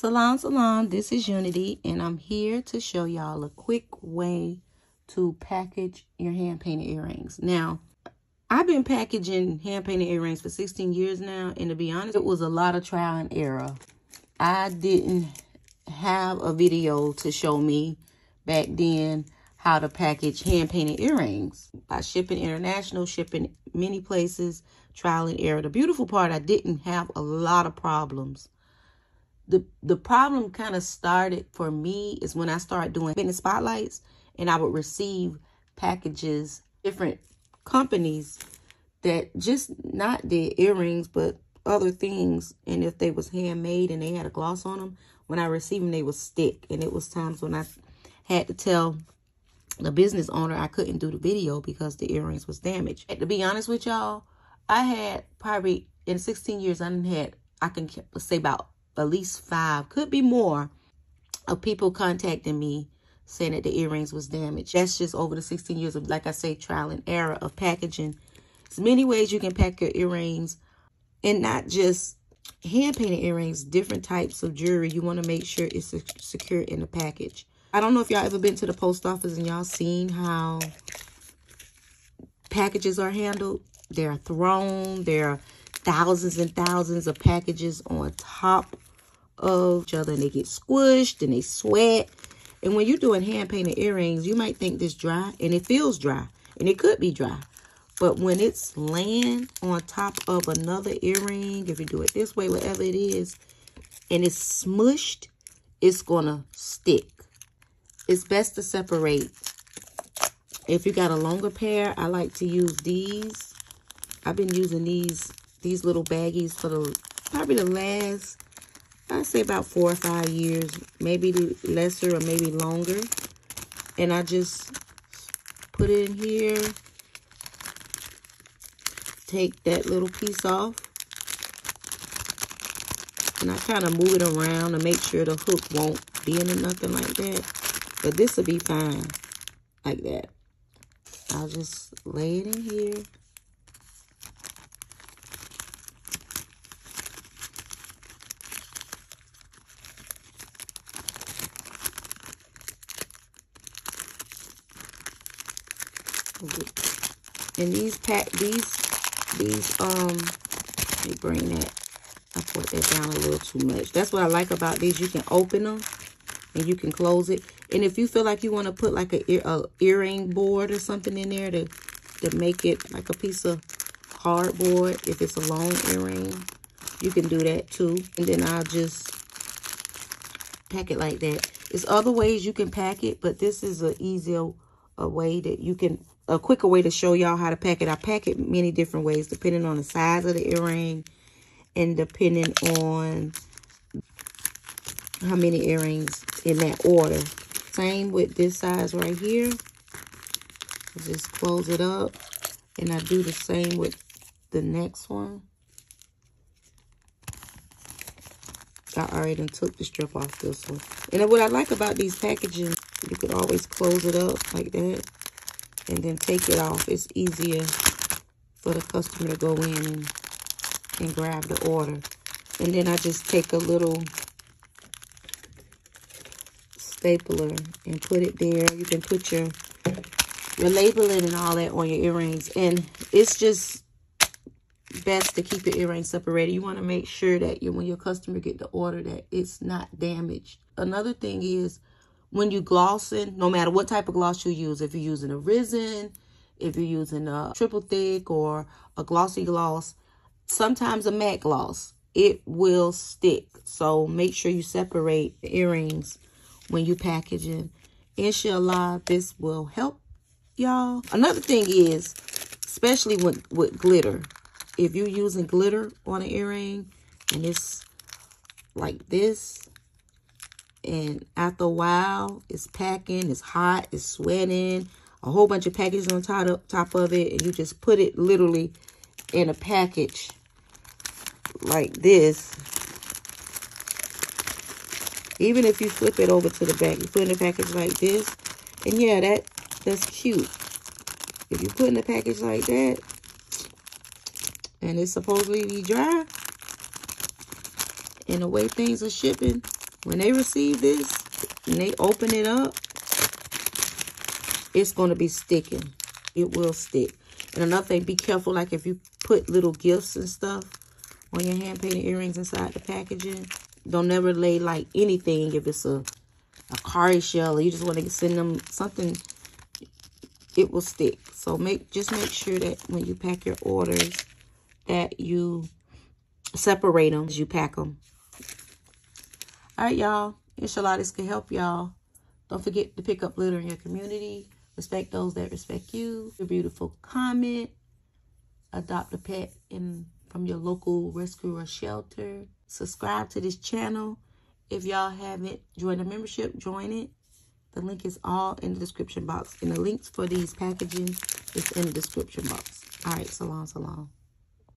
Salam, salam. This is Unity, and I'm here to show y'all a quick way to package your hand-painted earrings. Now, I've been packaging hand-painted earrings for 16 years now, and to be honest, it was a lot of trial and error. I didn't have a video to show me back then how to package hand-painted earrings. By shipping international, shipping many places, trial and error. The beautiful part, I didn't have a lot of problems. The, the problem kind of started for me is when I started doing fitness spotlights and I would receive packages, different companies that just not did earrings, but other things. And if they was handmade and they had a gloss on them, when I received them, they would stick. And it was times when I had to tell the business owner I couldn't do the video because the earrings was damaged. And to be honest with y'all, I had probably in 16 years, I had, I can say about at least five, could be more, of people contacting me saying that the earrings was damaged. That's just over the 16 years of, like I say, trial and error of packaging. There's many ways you can pack your earrings and not just hand painted earrings, different types of jewelry. You want to make sure it's secure in the package. I don't know if y'all ever been to the post office and y'all seen how packages are handled. They're thrown. There are thousands and thousands of packages on top of each other. And they get squished and they sweat. And when you're doing hand-painted earrings, you might think this dry. And it feels dry. And it could be dry. But when it's laying on top of another earring, if you do it this way, whatever it is, and it's smushed, it's going to stick it's best to separate. If you got a longer pair, I like to use these. I've been using these these little baggies for the probably the last, I'd say about four or five years, maybe lesser or maybe longer. And I just put it in here, take that little piece off, and I kind of move it around to make sure the hook won't be in nothing like that. But this will be fine like that. I'll just lay it in here. And these pack these these um let me bring that I put that down a little too much. That's what I like about these. You can open them and you can close it. And if you feel like you want to put like a, a earring board or something in there to, to make it like a piece of cardboard, if it's a long earring, you can do that too. And then I'll just pack it like that. There's other ways you can pack it, but this is an easier a way that you can, a quicker way to show y'all how to pack it. I pack it many different ways, depending on the size of the earring and depending on how many earrings in that order. Same with this size right here. I just close it up. And I do the same with the next one. I already took the strip off this one. And what I like about these packaging, you could always close it up like that. And then take it off. It's easier for the customer to go in and, and grab the order. And then I just take a little stapler and put it there. You can put your your labeling and all that on your earrings. And it's just best to keep your earrings separated. You want to make sure that you, when your customer get the order that it's not damaged. Another thing is when you glossing, no matter what type of gloss you use, if you're using a resin, if you're using a triple thick or a glossy gloss, sometimes a matte gloss, it will stick. So make sure you separate the earrings when you packaging. Inshallah, this will help y'all. Another thing is, especially with, with glitter, if you're using glitter on an earring and it's like this, and after a while, it's packing, it's hot, it's sweating, a whole bunch of packages on top of, top of it, and you just put it literally in a package like this, even if you flip it over to the back, you put in a package like this. And yeah, that that's cute. If you put in a package like that, and it's supposedly be dry, and the way things are shipping, when they receive this and they open it up, it's going to be sticking. It will stick. And another thing, be careful, like if you put little gifts and stuff on your hand-painted earrings inside the packaging, don't never lay like anything if it's a, a card shell or you just want to send them something, it will stick. So make just make sure that when you pack your orders that you separate them as you pack them. All right, y'all. Inshallah, this can help y'all. Don't forget to pick up litter in your community. Respect those that respect you. A beautiful comment. Adopt a pet in from your local rescue or shelter. Subscribe to this channel. If y'all haven't joined a membership, join it. The link is all in the description box. And the links for these packaging is in the description box. All right, so long.